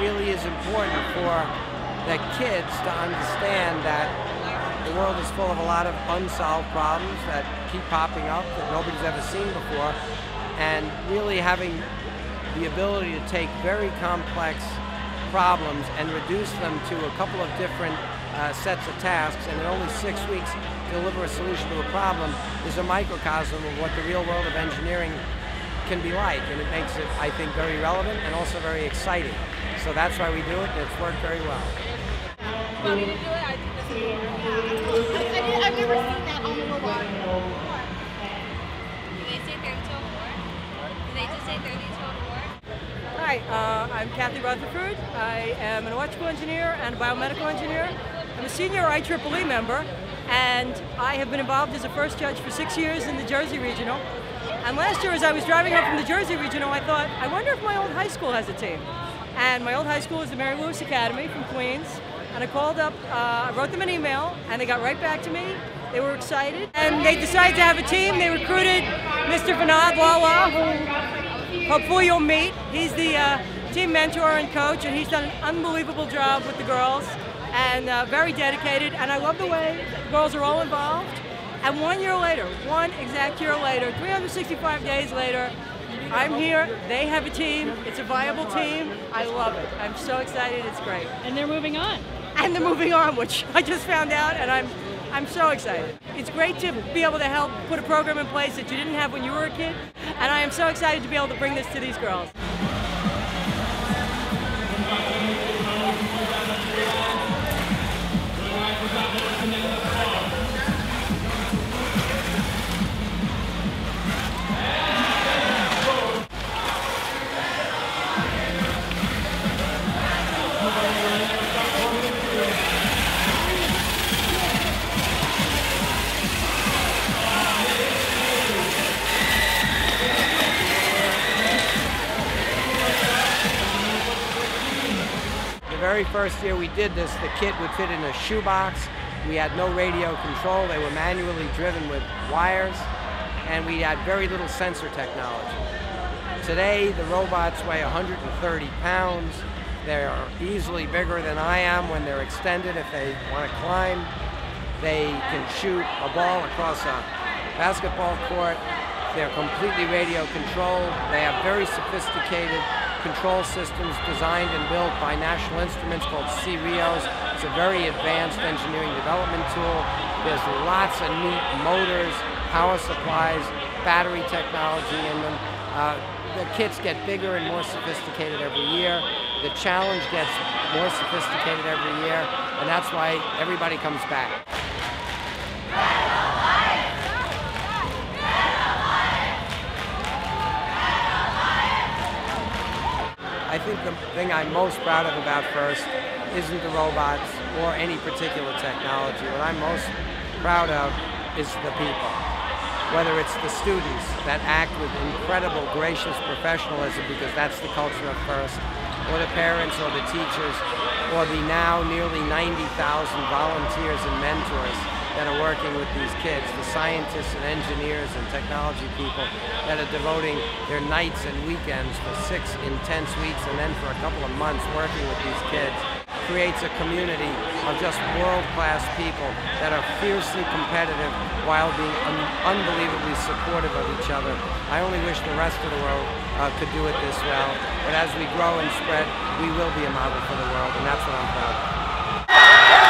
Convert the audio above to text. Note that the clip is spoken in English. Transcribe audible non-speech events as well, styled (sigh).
really is important for the kids to understand that the world is full of a lot of unsolved problems that keep popping up that nobody's ever seen before, and really having the ability to take very complex problems and reduce them to a couple of different uh, sets of tasks, and in only six weeks deliver a solution to a problem is a microcosm of what the real world of engineering can be like, and it makes it, I think, very relevant and also very exciting. So that's why we do it, it's worked very well. Want me to do it? I think this is I did, I've never seen that on the robot. Did they say 32 Did they just say 32 Hi, uh, I'm Kathy Rutherford. I am an electrical engineer and a biomedical engineer. I'm a senior IEEE member, and I have been involved as a first judge for six years in the Jersey Regional. And last year, as I was driving home from the Jersey Regional, I thought, I wonder if my old high school has a team. And my old high school is the Mary Louis Academy from Queens. And I called up, uh, I wrote them an email, and they got right back to me. They were excited, and they decided to have a team. They recruited Mr. Vinod Lala, who hopefully you'll meet. He's the uh, team mentor and coach, and he's done an unbelievable job with the girls, and uh, very dedicated. And I love the way the girls are all involved. And one year later, one exact year later, 365 days later, I'm here. They have a team. It's a viable team. I love it. I'm so excited. It's great. And they're moving on. And they're moving on, which (laughs) I just found out, and I'm I'm so excited. It's great to be able to help put a program in place that you didn't have when you were a kid, and I am so excited to be able to bring this to these girls. Very first year we did this, the kit would fit in a shoebox. We had no radio control. They were manually driven with wires, and we had very little sensor technology. Today, the robots weigh 130 pounds. They're easily bigger than I am when they're extended. If they want to climb, they can shoot a ball across a basketball court. They're completely radio controlled. They have very sophisticated control systems designed and built by National Instruments called C-RIOS. It's a very advanced engineering development tool. There's lots of neat motors, power supplies, battery technology in them. Uh, the kits get bigger and more sophisticated every year. The challenge gets more sophisticated every year, and that's why everybody comes back. Think the thing I'm most proud of about FIRST isn't the robots or any particular technology. What I'm most proud of is the people. Whether it's the students that act with incredible gracious professionalism because that's the culture of FIRST, or the parents or the teachers, or the now nearly 90,000 volunteers and mentors that are working with these kids, the scientists and engineers and technology people that are devoting their nights and weekends for six intense weeks and then for a couple of months working with these kids creates a community of just world-class people that are fiercely competitive while being un unbelievably supportive of each other. I only wish the rest of the world uh, could do it this well, but as we grow and spread, we will be a model for the world, and that's what I'm proud of.